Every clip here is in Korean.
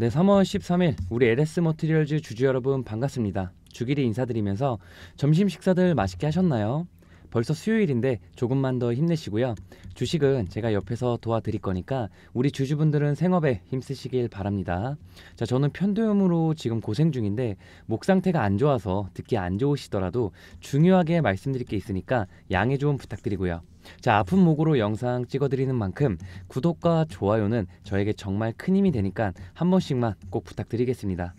네, 3월 13일 우리 LS 머티리얼즈 주주 여러분 반갑습니다. 주길이 인사드리면서 점심 식사들 맛있게 하셨나요? 벌써 수요일인데 조금만 더 힘내시고요. 주식은 제가 옆에서 도와드릴 거니까 우리 주주분들은 생업에 힘쓰시길 바랍니다. 자, 저는 편도염으로 지금 고생 중인데 목 상태가 안 좋아서 듣기 안 좋으시더라도 중요하게 말씀드릴 게 있으니까 양해 좀 부탁드리고요. 자, 아픈 목으로 영상 찍어드리는 만큼 구독과 좋아요는 저에게 정말 큰 힘이 되니까 한 번씩만 꼭 부탁드리겠습니다.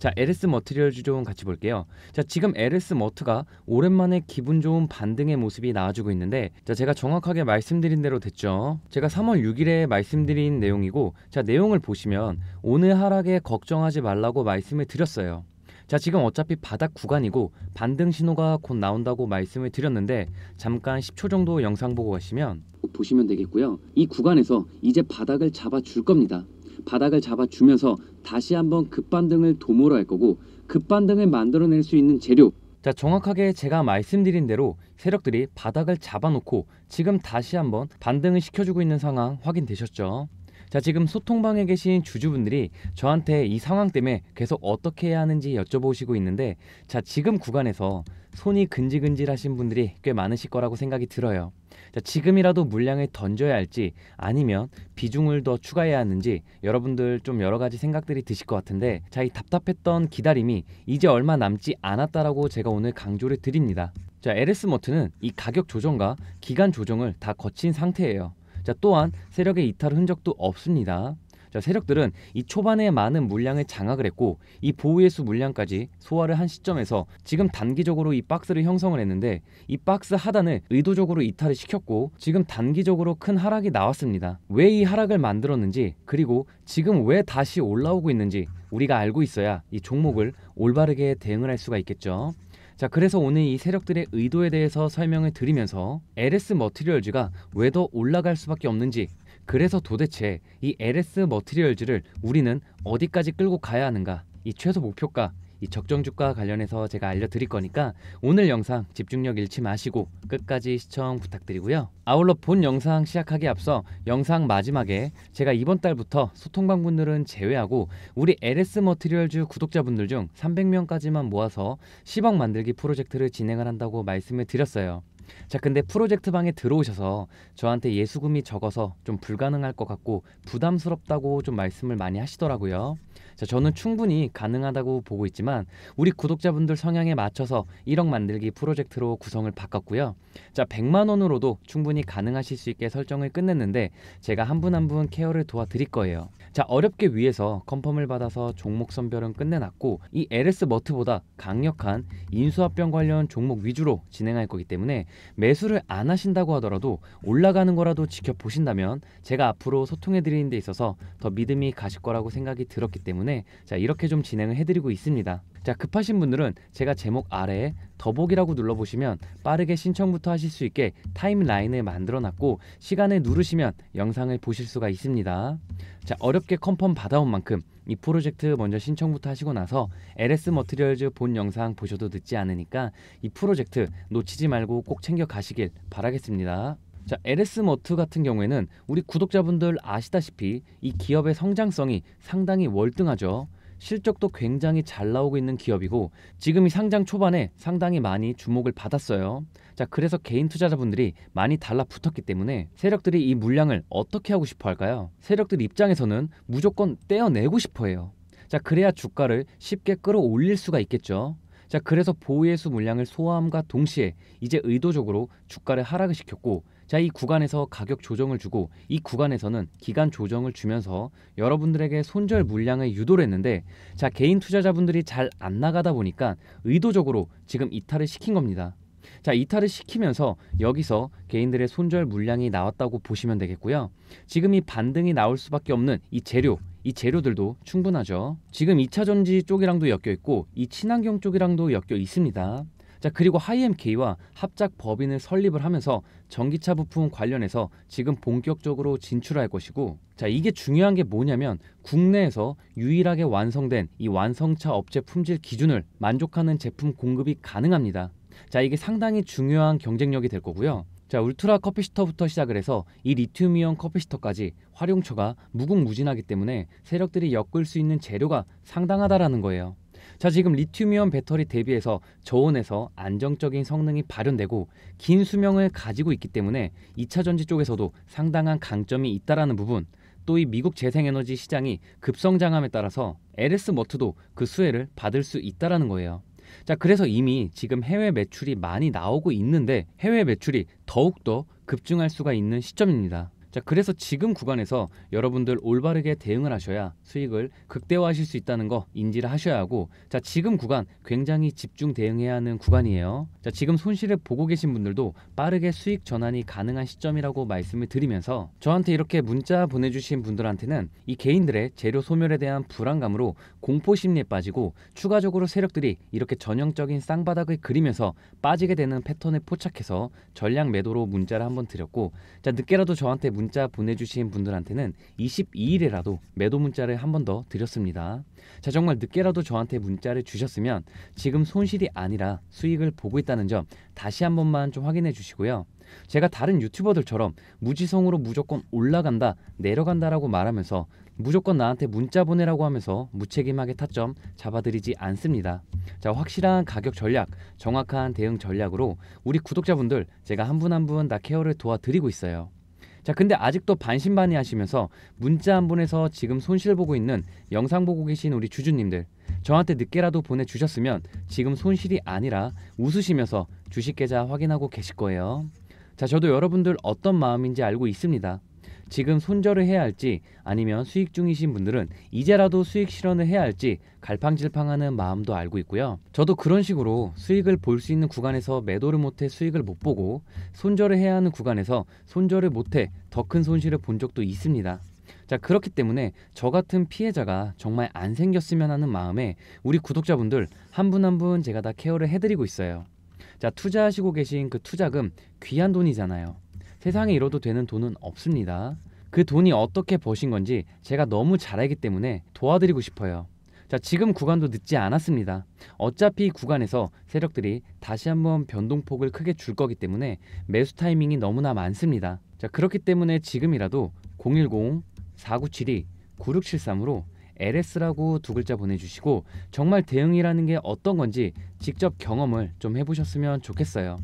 자, LS 머티리얼 주종 같이 볼게요. 자, 지금 LS 머트가 오랜만에 기분 좋은 반등의 모습이 나와주고 있는데, 자, 제가 정확하게 말씀드린 대로 됐죠. 제가 3월 6일에 말씀드린 내용이고, 자, 내용을 보시면 오늘 하락에 걱정하지 말라고 말씀을 드렸어요. 자, 지금 어차피 바닥 구간이고 반등 신호가 곧 나온다고 말씀을 드렸는데 잠깐 10초 정도 영상 보고 가시면 보시면 되겠고요. 이 구간에서 이제 바닥을 잡아 줄 겁니다. 바닥을 잡아주면서 다시 한번 급반등을 도모로 할 거고 급반등을 만들어낼 수 있는 재료 자 정확하게 제가 말씀드린 대로 세력들이 바닥을 잡아놓고 지금 다시 한번 반등을 시켜주고 있는 상황 확인되셨죠? 자 지금 소통방에 계신 주주분들이 저한테 이 상황 때문에 계속 어떻게 해야 하는지 여쭤보시고 있는데 자 지금 구간에서 손이 근질근질하신 분들이 꽤 많으실 거라고 생각이 들어요. 자, 지금이라도 물량을 던져야 할지 아니면 비중을 더 추가해야 하는지 여러분들 좀 여러 가지 생각들이 드실 것 같은데 자, 이 답답했던 기다림이 이제 얼마 남지 않았다라고 제가 오늘 강조를 드립니다. 자, LS 모트는 이 가격 조정과 기간 조정을 다 거친 상태예요. 자, 또한 세력의 이탈 흔적도 없습니다. 자, 세력들은 이 초반에 많은 물량을 장악을 했고 이 보유예수 물량까지 소화를 한 시점에서 지금 단기적으로 이 박스를 형성을 했는데 이 박스 하단을 의도적으로 이탈을 시켰고 지금 단기적으로 큰 하락이 나왔습니다. 왜 이 하락을 만들었는지 그리고 지금 왜 다시 올라오고 있는지 우리가 알고 있어야 이 종목을 올바르게 대응을 할 수가 있겠죠. 자, 그래서 오늘 이 세력들의 의도에 대해서 설명을 드리면서 LS 머티리얼즈가 왜 더 올라갈 수밖에 없는지 그래서 도대체 이 LS 머티리얼즈를 우리는 어디까지 끌고 가야 하는가? 이 최소 목표가 이 적정 주가 관련해서 제가 알려드릴 거니까 오늘 영상 집중력 잃지 마시고 끝까지 시청 부탁드리고요. 아울러 본 영상 시작하기 앞서 영상 마지막에 제가 이번 달부터 소통방 분들은 제외하고 우리 LS 머티리얼즈 구독자분들 중 300명까지만 모아서 10억 만들기 프로젝트를 진행을 한다고 말씀을 드렸어요. 자, 근데 프로젝트 방에 들어오셔서 저한테 예수금이 적어서 좀 불가능할 것 같고 부담스럽다고 좀 말씀을 많이 하시더라고요. 자, 저는 충분히 가능하다고 보고 있지만 우리 구독자분들 성향에 맞춰서 1억 만들기 프로젝트로 구성을 바꿨고요. 자, 100만 원으로도 충분히 가능하실 수 있게 설정을 끝냈는데 제가 한분 한 분 케어를 도와드릴 거예요. 자, 어렵게 위해서 컨펌을 받아서 종목 선별은 끝내놨고 이 LS 머트보다 강력한 인수합병 관련 종목 위주로 진행할 거기 때문에 매수를 안 하신다고 하더라도 올라가는 거라도 지켜보신다면 제가 앞으로 소통해 드리는 데 있어서 더 믿음이 가실 거라고 생각이 들었기 때문에 자, 이렇게 좀 진행을 해 드리고 있습니다. 자 급하신 분들은 제가 제목 아래에 더보기라고 눌러보시면 빠르게 신청부터 하실 수 있게 타임라인을 만들어놨고 시간을 누르시면 영상을 보실 수가 있습니다. 자 어렵게 confirm 받아온 만큼 이 프로젝트 먼저 신청부터 하시고 나서 LS 머티리얼즈 본 영상 보셔도 늦지 않으니까 이 프로젝트 놓치지 말고 꼭 챙겨 가시길 바라겠습니다. 자, LS 머트 같은 경우에는 우리 구독자분들 아시다시피 이 기업의 성장성이 상당히 월등하죠. 실적도 굉장히 잘 나오고 있는 기업이고 지금 이 상장 초반에 상당히 많이 주목을 받았어요. 자, 그래서 개인 투자자분들이 많이 달라붙었기 때문에 세력들이 이 물량을 어떻게 하고 싶어 할까요? 세력들 입장에서는 무조건 떼어내고 싶어 해요. 자, 그래야 주가를 쉽게 끌어올릴 수가 있겠죠. 자, 그래서 보유예수 물량을 소화함과 동시에 이제 의도적으로 주가를 하락을 시켰고 자, 이 구간에서 가격 조정을 주고 이 구간에서는 기간 조정을 주면서 여러분들에게 손절 물량을 유도를 했는데 자, 개인 투자자분들이 잘 안 나가다 보니까 의도적으로 지금 이탈을 시킨 겁니다. 자, 이탈을 시키면서 여기서 개인들의 손절 물량이 나왔다고 보시면 되겠고요. 지금 이 반등이 나올 수밖에 없는 이 재료, 이 재료들도 충분하죠. 지금 2차 전지 쪽이랑도 엮여 있고 이 친환경 쪽이랑도 엮여 있습니다. 자 그리고 하이엠K와 합작 법인을 설립을 하면서 전기차 부품 관련해서 지금 본격적으로 진출할 것이고 자 이게 중요한 게 뭐냐면 국내에서 유일하게 완성된 이 완성차 업체 품질 기준을 만족하는 제품 공급이 가능합니다. 자 이게 상당히 중요한 경쟁력이 될 거고요. 자, 울트라 커피시터부터 시작을 해서 이 리튬이온 커피시터까지 활용처가 무궁무진하기 때문에 세력들이 엮을 수 있는 재료가 상당하다라는 거예요. 자, 지금 리튬이온 배터리 대비해서 저온에서 안정적인 성능이 발현되고 긴 수명을 가지고 있기 때문에 2차 전지 쪽에서도 상당한 강점이 있다라는 부분, 또 이 미국 재생에너지 시장이 급성장함에 따라서 LS 머트도 그 수혜를 받을 수 있다라는 거예요. 자, 그래서 이미 지금 해외 매출이 많이 나오고 있는데 해외 매출이 더욱더 급증할 수가 있는 시점입니다. 자, 그래서 지금 구간에서 여러분들 올바르게 대응을 하셔야 수익을 극대화하실 수 있다는 거 인지를 하셔야 하고, 자, 지금 구간 굉장히 집중 대응해야 하는 구간이에요. 자, 지금 손실을 보고 계신 분들도 빠르게 수익 전환이 가능한 시점이라고 말씀을 드리면서 저한테 이렇게 문자 보내주신 분들한테는 이 개인들의 재료 소멸에 대한 불안감으로 공포 심리에 빠지고 추가적으로 세력들이 이렇게 전형적인 쌍바닥을 그리면서 빠지게 되는 패턴에 포착해서 전량 매도로 문자를 한번 드렸고, 자, 늦게라도 저한테 문자 보내주신 분들한테는 22일에라도 매도 문자를 한 번 더 드렸습니다. 자, 정말 늦게라도 저한테 문자를 주셨으면 지금 손실이 아니라 수익을 보고 있다는 점 다시 한 번만 좀 확인해 주시고요. 제가 다른 유튜버들처럼 무지성으로 무조건 올라간다, 내려간다라고 말하면서 무조건 나한테 문자 보내라고 하면서 무책임하게 타점 잡아드리지 않습니다. 자, 확실한 가격 전략, 정확한 대응 전략으로 우리 구독자분들 제가 한 분 한 분 다 케어를 도와드리고 있어요. 자, 근데 아직도 반신반의 하시면서 문자 한 분에서 지금 손실 보고 있는 영상 보고 계신 우리 주주님들 저한테 늦게라도 보내주셨으면 지금 손실이 아니라 웃으시면서 주식 계좌 확인하고 계실 거예요. 자, 저도 여러분들 어떤 마음인지 알고 있습니다. 지금 손절을 해야 할지 아니면 수익 중이신 분들은 이제라도 수익 실현을 해야 할지 갈팡질팡하는 마음도 알고 있고요. 저도 그런 식으로 수익을 볼 수 있는 구간에서 매도를 못해 수익을 못 보고 손절을 해야 하는 구간에서 손절을 못해 더 큰 손실을 본 적도 있습니다. 자, 그렇기 때문에 저 같은 피해자가 정말 안 생겼으면 하는 마음에 우리 구독자분들 한 분 한분 제가 다 케어를 해드리고 있어요. 자, 투자하시고 계신 그 투자금 귀한 돈이잖아요. 세상에 이뤄도 되는 돈은 없습니다. 그 돈이 어떻게 버신 건지 제가 너무 잘 알기 때문에 도와드리고 싶어요. 자, 지금 구간도 늦지 않았습니다. 어차피 이 구간에서 세력들이 다시 한번 변동폭을 크게 줄 거기 때문에 매수 타이밍이 너무나 많습니다. 자, 그렇기 때문에 지금이라도 010-4972-9673으로 LS라고 두 글자 보내주시고 정말 대응이라는 게 어떤 건지 직접 경험을 좀 해보셨으면 좋겠어요.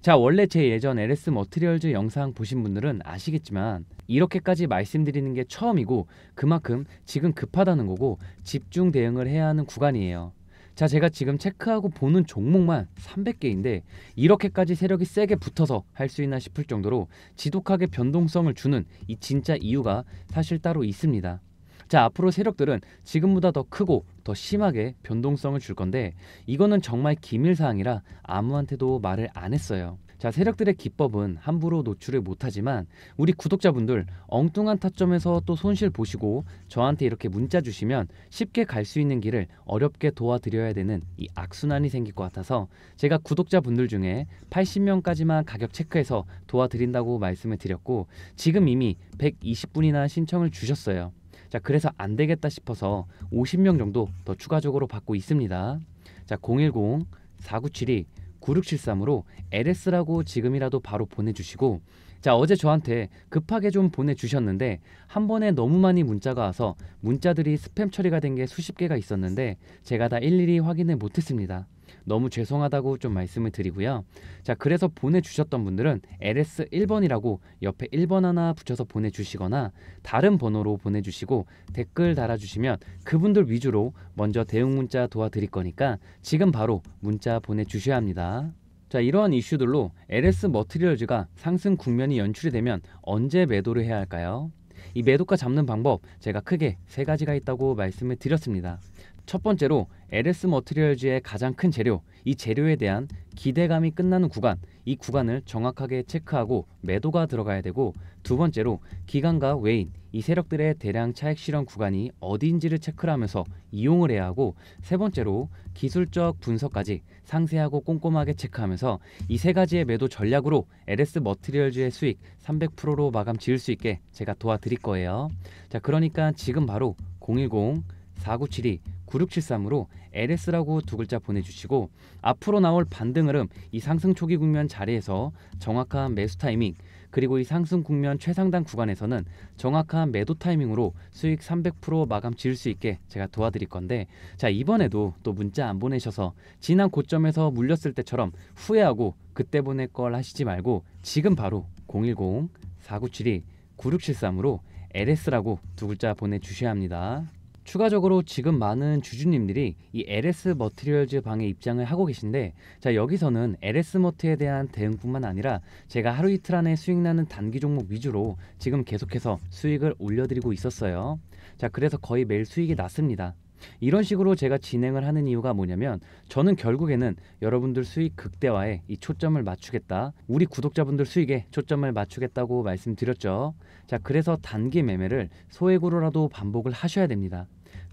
자, 원래 제 예전 LS 머티리얼즈 영상 보신 분들은 아시겠지만 이렇게까지 말씀드리는 게 처음이고 그만큼 지금 급하다는 거고 집중 대응을 해야 하는 구간이에요. 자, 제가 지금 체크하고 보는 종목만 300개인데 이렇게까지 세력이 세게 붙어서 할 수 있나 싶을 정도로 지독하게 변동성을 주는 이 진짜 이유가 사실 따로 있습니다. 자, 앞으로 세력들은 지금보다 더 크고 더 심하게 변동성을 줄 건데 이거는 정말 기밀 사항이라 아무한테도 말을 안 했어요. 자, 세력들의 기법은 함부로 노출을 못하지만 우리 구독자분들 엉뚱한 타점에서 또 손실 보시고 저한테 이렇게 문자 주시면 쉽게 갈 수 있는 길을 어렵게 도와드려야 되는 이 악순환이 생길 것 같아서 제가 구독자분들 중에 80명까지만 가격 체크해서 도와드린다고 말씀을 드렸고 지금 이미 120분이나 신청을 주셨어요. 자, 그래서 안 되겠다 싶어서 50명 정도 더 추가적으로 받고 있습니다. 자, 010 4972 9673으로 LS라고 지금이라도 바로 보내주시고 자 어제 저한테 급하게 좀 보내주셨는데 한 번에 너무 많이 문자가 와서 문자들이 스팸 처리가 된 게 수십 개가 있었는데 제가 다 일일이 확인을 못했습니다. 너무 죄송하다고 좀 말씀을 드리고요. 자, 그래서 보내주셨던 분들은 LS 1번이라고 옆에 1번 하나 붙여서 보내주시거나 다른 번호로 보내주시고 댓글 달아주시면 그분들 위주로 먼저 대응 문자 도와드릴 거니까 지금 바로 문자 보내주셔야 합니다. 자, 이러한 이슈들로 LS 머티리얼즈가 상승 국면이 연출이 되면 언제 매도를 해야 할까요? 이 매도가 잡는 방법 제가 크게 세 가지가 있다고 말씀을 드렸습니다. 첫 번째로 LS 머티리얼즈의 가장 큰 재료, 이 재료에 대한 기대감이 끝나는 구간, 이 구간을 정확하게 체크하고 매도가 들어가야 되고 두 번째로 기관과 외인, 이 세력들의 대량 차익 실현 구간이 어디인지를 체크를 하면서 이용을 해야 하고 세 번째로 기술적 분석까지 상세하고 꼼꼼하게 체크하면서 이 세 가지의 매도 전략으로 LS 머티리얼즈의 수익 300%로 마감 지을 수 있게 제가 도와드릴 거예요. 자, 그러니까 지금 바로 010 4972 9673으로 LS라고 두 글자 보내주시고 앞으로 나올 반등 흐름 이 상승 초기 국면 자리에서 정확한 매수 타이밍 그리고 이 상승 국면 최상단 구간에서는 정확한 매도 타이밍으로 수익 300% 마감 지을 수 있게 제가 도와드릴 건데 자 이번에도 또 문자 안 보내셔서 지난 고점에서 물렸을 때처럼 후회하고 그때 보낼 걸 하시지 말고 지금 바로 010 4972 9673으로 LS라고 두 글자 보내주셔야 합니다. 추가적으로 지금 많은 주주님들이 이 LS 머티리얼즈 방에 입장을 하고 계신데 자 여기서는 LS 머트에 대한 대응뿐만 아니라 제가 하루 이틀 안에 수익 나는 단기 종목 위주로 지금 계속해서 수익을 올려드리고 있었어요. 자 그래서 거의 매일 수익이 났습니다. 이런 식으로 제가 진행을 하는 이유가 뭐냐면 저는 결국에는 여러분들 수익 극대화에 이 초점을 맞추겠다. 우리 구독자분들 수익에 초점을 맞추겠다고 말씀드렸죠. 자, 그래서 단기 매매를 소액으로라도 반복을 하셔야 됩니다.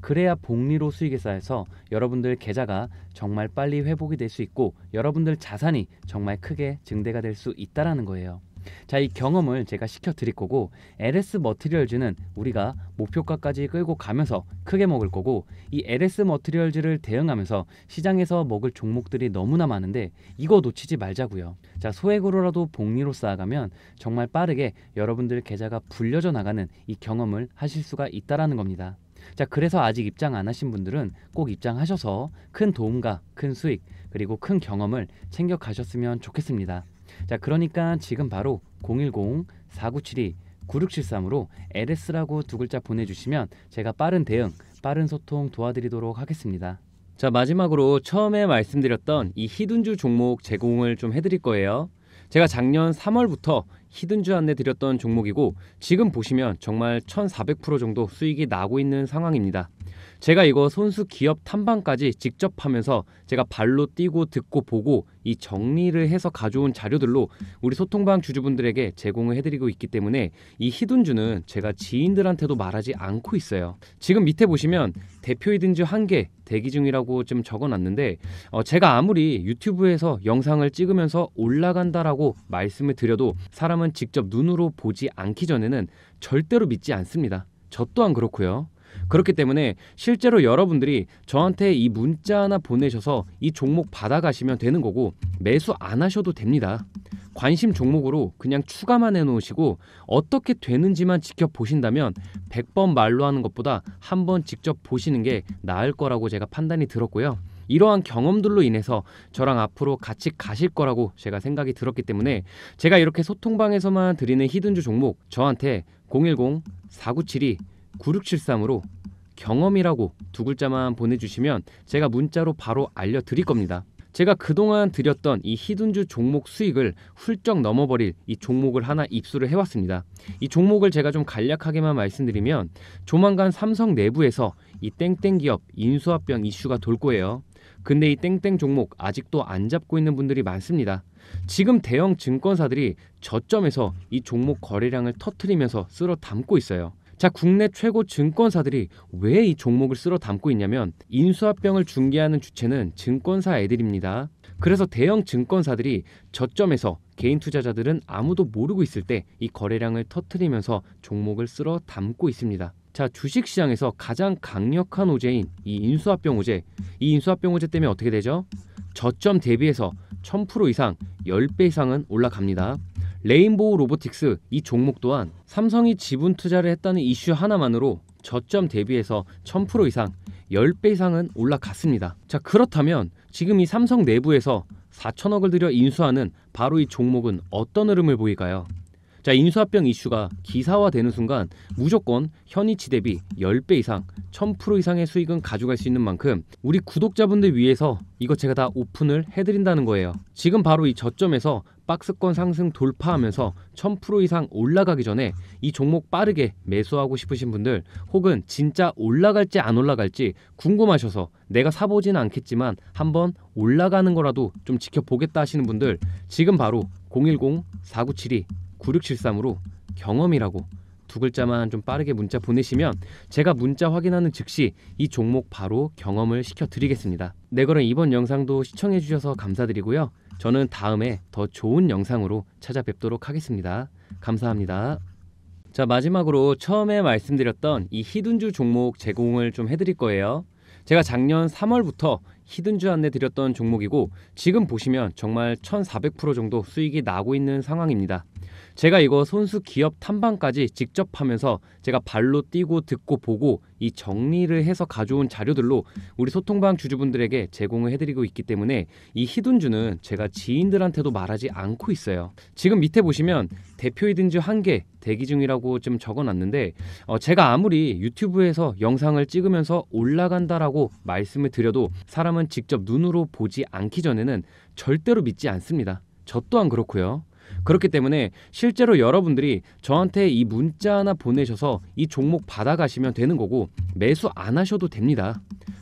그래야 복리로 수익이 쌓여서 여러분들 계좌가 정말 빨리 회복이 될 수 있고 여러분들 자산이 정말 크게 증대가 될 수 있다라는 거예요. 자, 이 경험을 제가 시켜 드릴 거고 LS 머티리얼즈는 우리가 목표가까지 끌고 가면서 크게 먹을 거고 이 LS 머티리얼즈를 대응하면서 시장에서 먹을 종목들이 너무나 많은데 이거 놓치지 말자고요. 자, 소액으로라도 복리로 쌓아가면 정말 빠르게 여러분들 계좌가 불려져 나가는 이 경험을 하실 수가 있다라는 겁니다. 자, 그래서 아직 입장 안 하신 분들은 꼭 입장하셔서 큰 도움과 큰 수익 그리고 큰 경험을 챙겨 가셨으면 좋겠습니다. 자, 그러니까 지금 바로 010-4972-9673으로 LS라고 두 글자 보내주시면 제가 빠른 대응, 빠른 소통 도와드리도록 하겠습니다. 자, 마지막으로 처음에 말씀드렸던 이 히든주 종목 제공을 좀 해드릴 거예요. 제가 작년 3월부터 히든주 안내 드렸던 종목이고 지금 보시면 정말 1400% 정도 수익이 나고 있는 상황입니다. 제가 이거 손수 기업 탐방까지 직접 하면서 제가 발로 뛰고 듣고 보고 이 정리를 해서 가져온 자료들로 우리 소통방 주주분들에게 제공을 해드리고 있기 때문에 이 히든주는 제가 지인들한테도 말하지 않고 있어요. 지금 밑에 보시면 대표 히든주 한 개 대기 중이라고 좀 적어놨는데 어 제가 아무리 유튜브에서 영상을 찍으면서 올라간다라고 말씀을 드려도 사람은 직접 눈으로 보지 않기 전에는 절대로 믿지 않습니다. 저 또한 그렇고요. 그렇기 때문에 실제로 여러분들이 저한테 이 문자 하나 보내셔서 이 종목 받아가시면 되는 거고 매수 안 하셔도 됩니다. 관심 종목으로 그냥 추가만 해놓으시고 어떻게 되는지만 지켜보신다면 100번 말로 하는 것보다 한 번 직접 보시는 게 나을 거라고 제가 판단이 들었고요. 이러한 경험들로 인해서 저랑 앞으로 같이 가실 거라고 제가 생각이 들었기 때문에 제가 이렇게 소통방에서만 드리는 히든주 종목 저한테 010-4972-9673으로 경험이라고 두 글자만 보내주시면 제가 문자로 바로 알려드릴 겁니다. 제가 그동안 드렸던 이 히든주 종목 수익을 훌쩍 넘어버릴 이 종목을 하나 입수를 해왔습니다. 이 종목을 제가 좀 간략하게만 말씀드리면 조만간 삼성 내부에서 이 땡땡 기업 인수합병 이슈가 돌 거예요. 근데 이 땡땡 종목 아직도 안 잡고 있는 분들이 많습니다. 지금 대형 증권사들이 저점에서 이 종목 거래량을 터트리면서 쓸어 담고 있어요. 자, 국내 최고 증권사들이 왜 이 종목을 쓸어 담고 있냐면 인수합병을 중개하는 주체는 증권사 애들입니다. 그래서 대형 증권사들이 저점에서 개인 투자자들은 아무도 모르고 있을 때 이 거래량을 터트리면서 종목을 쓸어 담고 있습니다. 자, 주식 시장에서 가장 강력한 오제인 이 인수합병 오제. 이 인수합병 오제 때문에 어떻게 되죠? 저점 대비해서 1000% 이상, 10배 이상은 올라갑니다. 레인보우 로보틱스 이 종목 또한 삼성이 지분 투자를 했다는 이슈 하나만으로 저점 대비해서 1000% 이상 10배 이상은 올라갔습니다. 자, 그렇다면 지금 이 삼성 내부에서 4천억을 들여 인수하는 바로 이 종목은 어떤 흐름을 보일까요? 자, 인수합병 이슈가 기사화되는 순간 무조건 현위치 대비 10배 이상, 1000% 이상의 수익은 가져갈 수 있는 만큼 우리 구독자분들 위해서 이거 제가 다 오픈을 해드린다는 거예요. 지금 바로 이 저점에서 박스권 상승 돌파하면서 1000% 이상 올라가기 전에 이 종목 빠르게 매수하고 싶으신 분들 혹은 진짜 올라갈지 안 올라갈지 궁금하셔서 내가 사보지는 않겠지만 한번 올라가는 거라도 좀 지켜보겠다 하시는 분들 지금 바로 010-4972 9673으로 경험이라고 두 글자만 좀 빠르게 문자 보내시면 제가 문자 확인하는 즉시 이 종목 바로 경험을 시켜드리겠습니다. 네 그럼 이번 영상도 시청해 주셔서 감사드리고요. 저는 다음에 더 좋은 영상으로 찾아뵙도록 하겠습니다. 감사합니다. 자, 마지막으로 처음에 말씀드렸던 이 히든주 종목 제공을 좀 해드릴 거예요. 제가 작년 3월부터 히든주 안내 드렸던 종목이고 지금 보시면 정말 1400% 정도 수익이 나고 있는 상황입니다. 제가 이거 손수 기업 탐방까지 직접 하면서 제가 발로 뛰고 듣고 보고 이 정리를 해서 가져온 자료들로 우리 소통방 주주분들에게 제공을 해드리고 있기 때문에 이 히든주는 제가 지인들한테도 말하지 않고 있어요. 지금 밑에 보시면 대표 히든주 한 개 대기 중이라고 좀 적어놨는데 어, 제가 아무리 유튜브에서 영상을 찍으면서 올라간다라고 말씀을 드려도 사람 은 직접 눈으로 보지 않기 전에는 절대로 믿지 않습니다. 저 또한 그렇고요. 그렇기 때문에 실제로 여러분들이 저한테 이 문자 하나 보내셔서 이 종목 받아가시면 되는 거고 매수 안 하셔도 됩니다.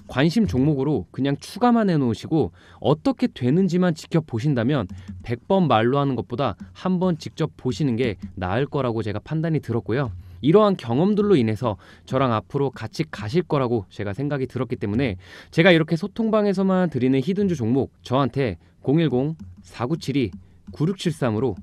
관심 종목으로 그냥 추가만 해놓으시고 어떻게 되는지만 지켜보신다면 100번 말로 하는 것보다 한 번 직접 보시는 게 나을 거라고 제가 판단이 들었고요. 이러한 경험들로 인해서 저랑 앞으로 같이 가실 거라고 제가 생각이 들었기 때문에 제가 이렇게 소통방에서만 드리는 히든주 종목 저한테 010-4972-9673으로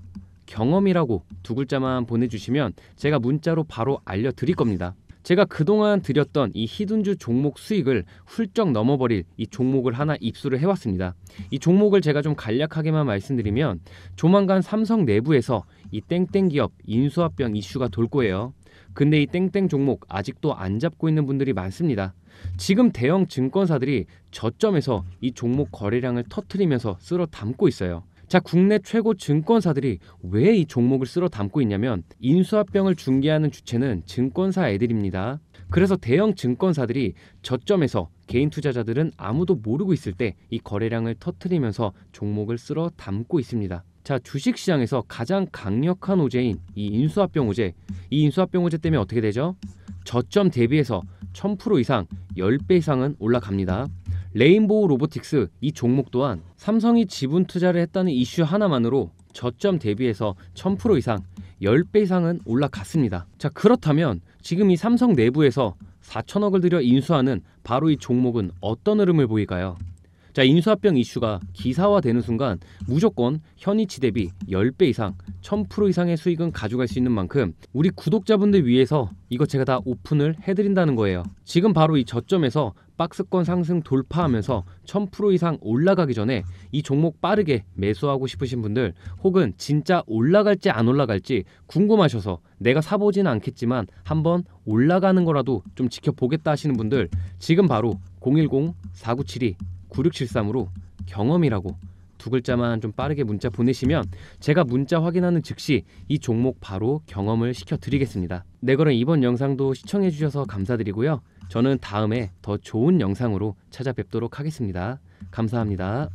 경험이라고 두 글자만 보내주시면 제가 문자로 바로 알려드릴 겁니다. 제가 그동안 드렸던 이 히든주 종목 수익을 훌쩍 넘어버릴 이 종목을 하나 입수를 해왔습니다. 이 종목을 제가 좀 간략하게만 말씀드리면 조만간 삼성 내부에서 이 땡땡 기업 인수합병 이슈가 돌 거예요. 근데 이 땡땡 종목 아직도 안 잡고 있는 분들이 많습니다. 지금 대형 증권사들이 저점에서 이 종목 거래량을 터트리면서 쓸어 담고 있어요. 자, 국내 최고 증권사들이 왜 이 종목을 쓸어 담고 있냐면 인수합병을 중개하는 주체는 증권사 애들입니다. 그래서 대형 증권사들이 저점에서 개인 투자자들은 아무도 모르고 있을 때 이 거래량을 터트리면서 종목을 쓸어 담고 있습니다. 자, 주식 시장에서 가장 강력한 호재인 이 인수합병 호재. 이 인수합병 호재 때문에 어떻게 되죠? 저점 대비해서 1000% 이상, 10배 이상은 올라갑니다. 레인보우 로보틱스 이 종목 또한 삼성이 지분 투자를 했다는 이슈 하나만으로 저점 대비해서 1000% 이상 10배 이상은 올라갔습니다. 자, 그렇다면 지금 이 삼성 내부에서 4천억을 들여 인수하는 바로 이 종목은 어떤 흐름을 보일까요? 자, 인수합병 이슈가 기사화되는 순간 무조건 현위치 대비 10배 이상, 1000% 이상의 수익은 가져갈 수 있는 만큼 우리 구독자분들 위해서 이거 제가 다 오픈을 해드린다는 거예요. 지금 바로 이 저점에서 박스권 상승 돌파하면서 1000% 이상 올라가기 전에 이 종목 빠르게 매수하고 싶으신 분들 혹은 진짜 올라갈지 안 올라갈지 궁금하셔서 내가 사보지는 않겠지만 한번 올라가는 거라도 좀 지켜보겠다 하시는 분들 지금 바로 010-4972 9673으로 경험이라고 두 글자만 좀 빠르게 문자 보내시면 제가 문자 확인하는 즉시 이 종목 바로 경험을 시켜드리겠습니다. 네, 그럼 이번 영상도 시청해주셔서 감사드리고요. 저는 다음에 더 좋은 영상으로 찾아뵙도록 하겠습니다. 감사합니다.